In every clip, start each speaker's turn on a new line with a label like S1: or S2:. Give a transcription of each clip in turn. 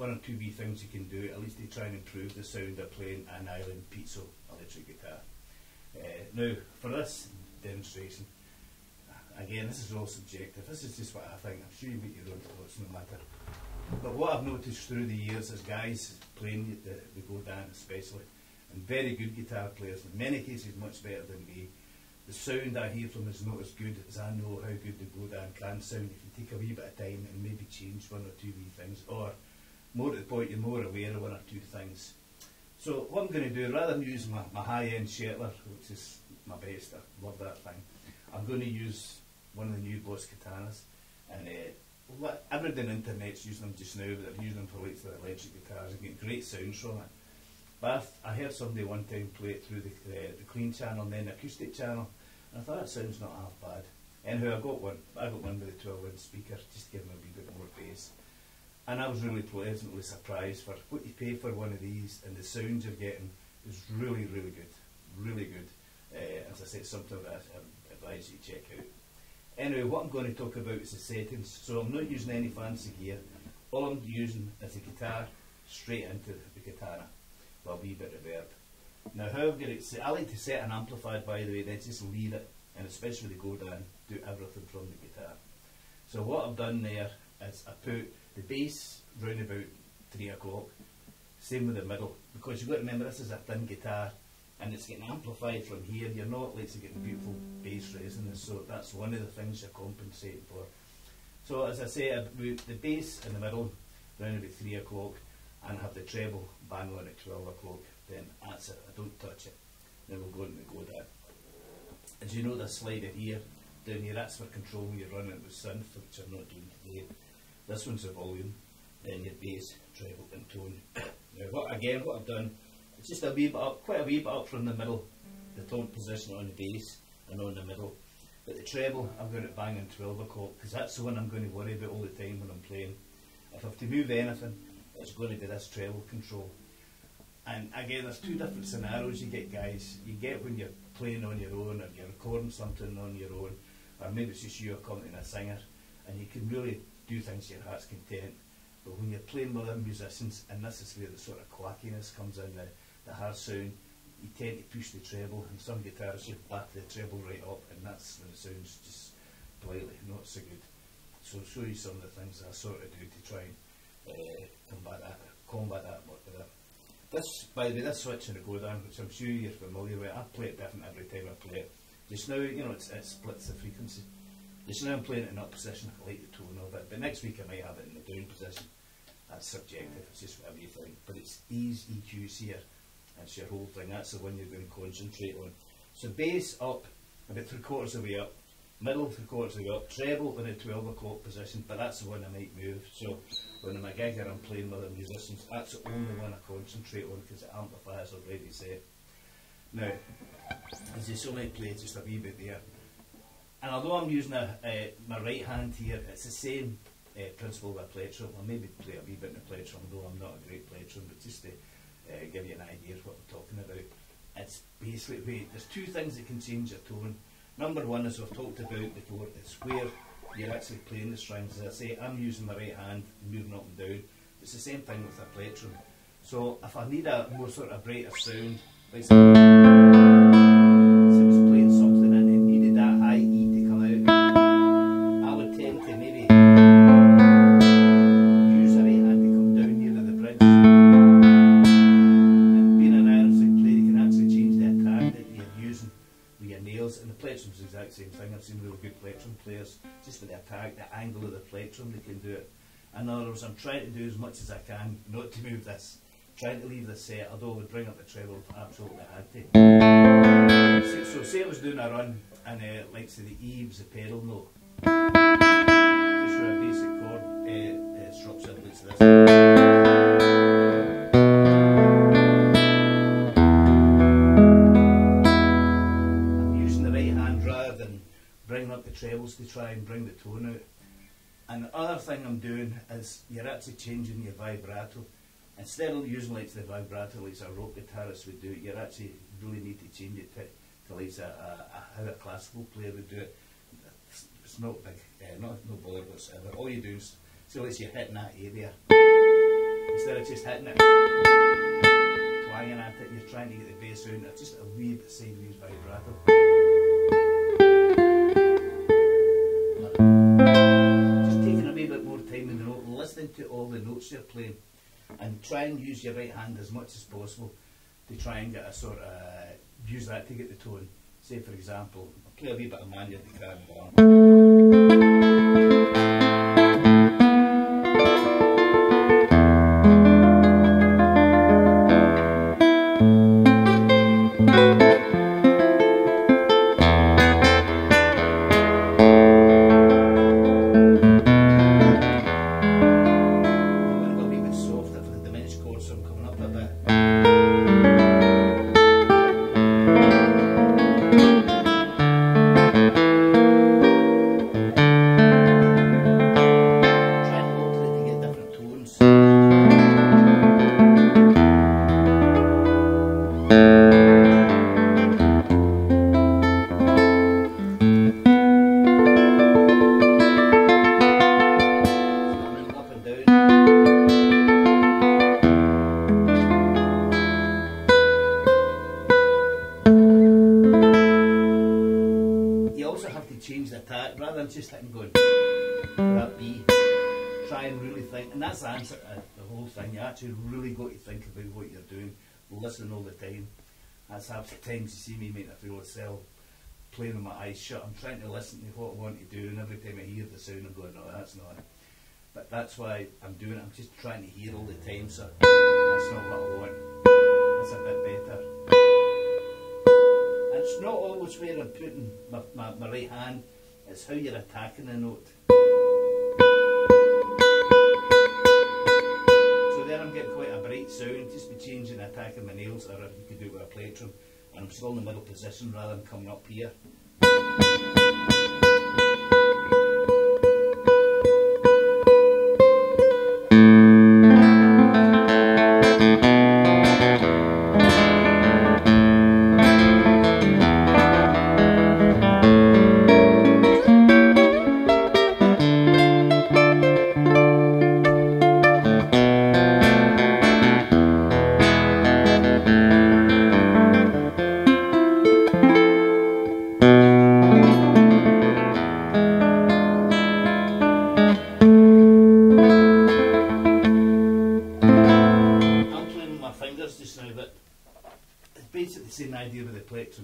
S1: one or two wee things you can do, at least to try and improve the sound of playing an nylon piezo electric guitar. Uh, now, for this demonstration, again, this is all subjective. This is just what I think. I'm sure you make your own thoughts no matter. But what I've noticed through the years is guys playing the, the Godin especially, and very good guitar players, in many cases much better than me, the sound I hear from is not as good as I know how good the Godin can sound if you take a wee bit of time and maybe change one or two wee things, or more to the point, you're more aware of one or two things. So what I'm going to do, rather than use my, my high-end Schertler, which is my best, I love that thing, I'm going to use one of the new Boss Katanas, and uh, everybody on the internet's using them just now, but they're using them for like the electric guitars and get great sounds from it. But I heard somebody one time play it through the, uh, the clean channel and then the acoustic channel, and I thought that sounds not half bad. Anyhow, I got one. I got one with a 12 inch speaker, just to give them a wee bit more bass. And I was really pleasantly surprised for what you pay for one of these and the sounds you're getting is really, really good. Really good. Uh, as I said, something that I advise you to check out. Anyway, what I'm going to talk about is the settings. So I'm not using any fancy gear. All I'm using is the guitar straight into the guitar with a wee bit of reverb. Now how I've got it set, I like to set an amplifier by the way, then just leave it, and especially the down, do everything from the guitar. So what I've done there is I put the bass round about 3 o'clock, same with the middle, because you've got to remember this is a thin guitar, and it's getting amplified from here, you're not like to get beautiful bass resonance, so that's one of the things you're compensating for. So as I say, the bass in the middle, round about 3 o'clock, and have the treble bang on at 12 o'clock, then that's it, I don't touch it. Then we'll go into Godin. As you know the slider here, down here, that's for controlling your running with synth, which I'm not doing today. This one's the volume, then your bass, treble and tone. now what, again, what I've done, it's just a wee bit up, quite a wee bit up from the middle, the tone position on the bass and on the middle. But the treble, I've got it banging 12 o'clock, because that's the one I'm going to worry about all the time when I'm playing. If I have to move anything, it's going to be this treble control. And again, there's two different scenarios you get, guys. You get when you're playing on your own, or you're recording something on your own, or maybe it's just you accompanying a singer, and you can really do things to your heart's content. But when you're playing with other musicians, and this is where the sort of quackiness comes in, the, the hard sound, you tend to push the treble, and some guitarists you back the treble right up, and that's when it sounds just politely not so good. So I'll show you some of the things I sort of do to try and uh, combat that, combat that work with it. This, by the way, this switch in the Godin, which I'm sure you're familiar with, I play it different every time I play it. Just now, you know, it splits the frequency. Just now I'm playing it in up position, I like the tone of it, but next week I might have it in the down position. That's subjective, it's just whatever you think. But it's these EQs here, that's your whole thing, that's the one you're going to concentrate on. So bass up, about three quarters of the way up, middle three quarters of the way up, treble in a 12 o'clock position, but that's the one I might move. So when I'm a gigger I'm playing with the musicians, that's the only one I concentrate on because the amplifier's already set. Now, as you saw me play just a wee bit there, and although I'm using a, uh, my right hand here, it's the same uh, principle with a plectrum. I'll maybe play a wee bit in the plectrum, though I'm not a great plectrum, but just to uh, give you an idea of what we're talking about. It's basically, there's two things that can change your tone. Number one, as we've talked about before, is where you're actually playing the strings. As I say, I'm using my right hand, moving up and down. It's the same thing with a plectrum. So if I need a more sort of brighter sound, like plectrum, players, just with the attack, the angle of the plectrum, they can do it. In other words, I'm trying to do as much as I can not to move this, trying to leave this set, although I would bring up the treble if I absolutely had to. So, so say I was doing a run and uh, like say the E was a pedal note. Is a change in your vibrato. Instead of using like the vibrato like a rock guitarist would do, it, you actually really need to change it to, to like a, a, a, how a classical player would do it. It's not big, uh, not no bother whatsoever. All you do is, so let's you're hitting that area. Instead of just hitting it, twanging at it, you're trying to get the bass sound, just a wee bit sideways vibrato. Listening to all the notes you're playing, and try and use your right hand as much as possible to try and get a sort of, uh, use that to get the tone. Say for example, play a wee bit of Manhã de Carnaval. That B. Try and really think, and that's the answer to the whole thing. You actually really got to think about what you're doing, listen all the time. That's the times you see me make a fool of self, playing with my eyes shut. I'm trying to listen to what I want to do, and every time I hear the sound, I'm going, no, that's not it. But that's why I'm doing it. I'm just trying to hear all the time, so that's not what I want. That's a bit better. And it's not always where I'm putting my, my, my right hand, it's how you're attacking the note. There I'm getting quite a bright sound, just be changing the attack of my nails, or you could do it with a plectrum, and I'm still in the middle position rather than coming up here.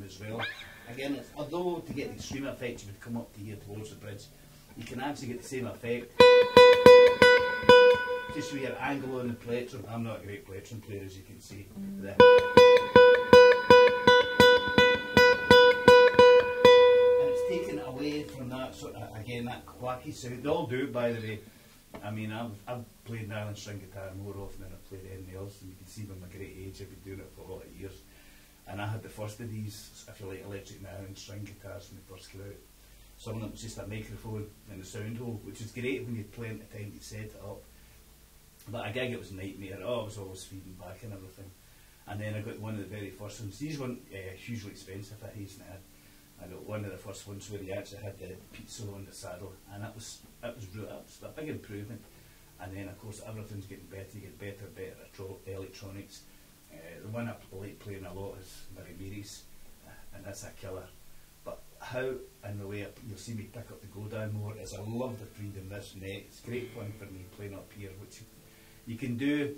S1: As well. Again, it's, although to get the extreme effect you would come up to here towards the bridge, you can actually get the same effect. Just with your angle on the plectrum. I'm not a great plectrum player as you can see. Mm. There. And it's taken away from that sort of, again, that quacky sound. They all do it by the way. I mean, I've, I've played an nylon string guitar more often than I've played anything else, and you can see by my great age, I've been doing it for a lot of years. And I had the first of these, if you like, electric nylon string guitars when they first came out. Some of them was just a microphone and a sound hole, which is great when you're playing the time to set it up. But a gig, it was a nightmare. Oh, I was always feeding back and everything. And then I got one of the very first ones. These weren't uh, hugely expensive at Hazen. I got one of the first ones where you actually had the piezo on the saddle, and that was that was that was a big improvement. And then of course everything's getting better. You get better, better electronics. Uh, the one I like playing a lot is Maribiris, uh, and that's a killer. But how and the way I, you'll see me pick up the Godin more is I love the freedom this neck. It's great fun for me playing up here, which you can do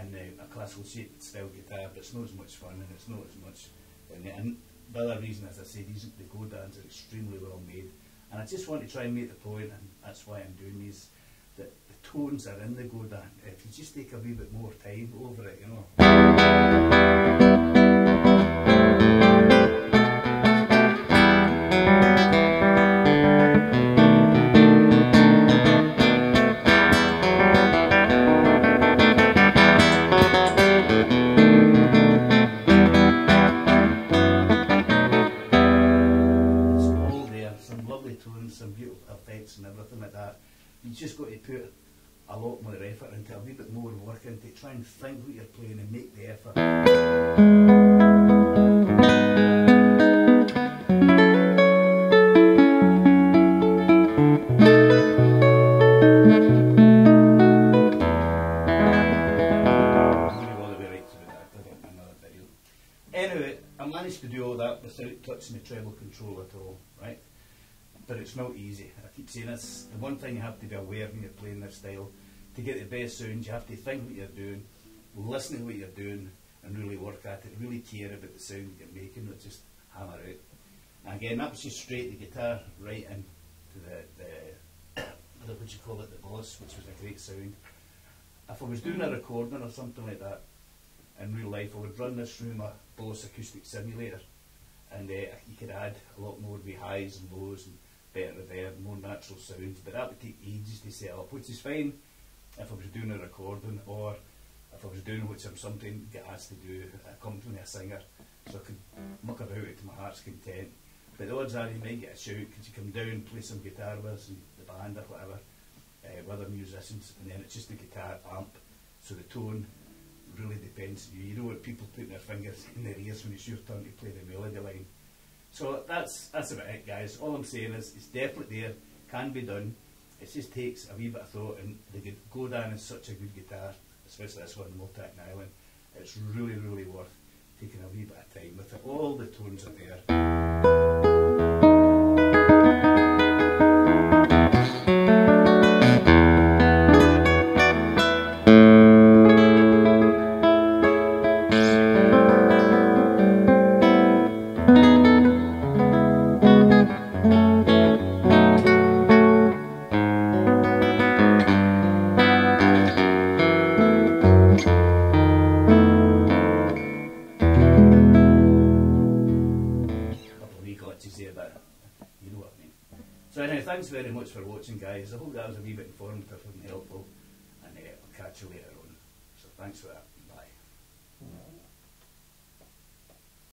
S1: in uh, a classical shape style guitar, but it's not as much fun and it's not as much. And, and the other reason, as I say, these the Godins are extremely well made, and I just want to try and make the point, and that's why I'm doing these. That the tones are in the Godin. If you just take a wee bit more time over it, you know. Some beautiful effects and everything like that. You just got to put a lot more effort into a wee bit more work into try and think what you're playing and make the effort. Anyway, I managed to do all that without touching the treble control at all, right? But it's not easy. I keep saying this. The one thing you have to be aware when you're playing this style, to get the best sounds, you have to think what you're doing, listen to what you're doing, and really work at it. Really care about the sound that you're making, not just hammer out. And again, that was just straight the guitar right into the, the, the what you call it, the boss, which was a great sound. If I was doing a recording or something like that in real life, I would run this through my Boss acoustic simulator, and uh, you could add a lot more with highs and lows and better reverb, more natural sounds. But that would take ages to set up, which is fine if I was doing a recording or if I was doing which I'm something get asked to do, accompany a singer, so I could muck about it to my heart's content. But the odds are you might get a shout, could you come down, play some guitar with us and the band or whatever, uh, with other musicians, and then it's just the guitar amp, so the tone really depends on you. You don't want people putting their fingers in their ears when it's your turn to play the melody line. So that's that's about it, guys. All I'm saying is it's definitely there, can be done. It just takes a wee bit of thought, and the Godin is such a good guitar, especially this one, Multiac Nylon. It's really, really worth taking a wee bit of time with it. All the tones are there. Thanks very much for watching, guys. I hope that was a wee bit informative and helpful, and uh, I'll catch you later on. So thanks for that.